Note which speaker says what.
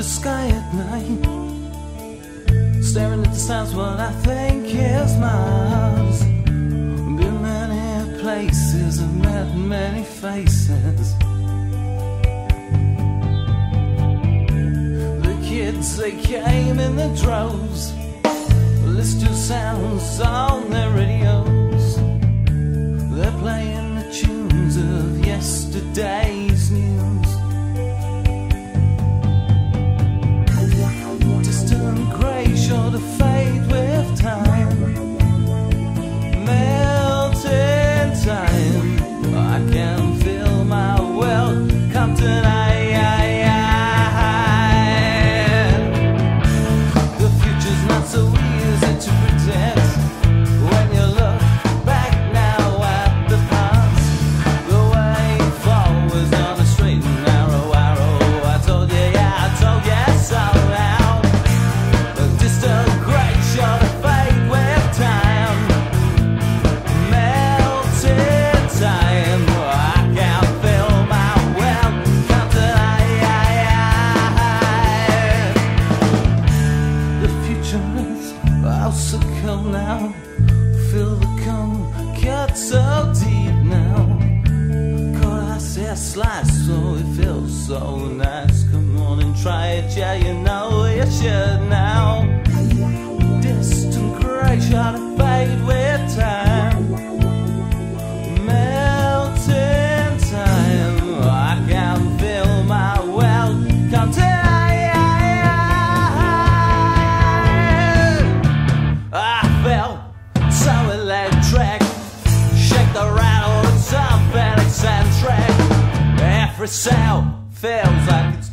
Speaker 1: the sky at night, staring at the stars. What I think is Mars. Been many places and met many faces. The kids they came in the droves. List of sounds on their radios. Oh so cold now. Feel the come cut so deep now. Caught I say slice, so it feels so nice. Come on and try it, yeah, you know you should Every cell feels like it's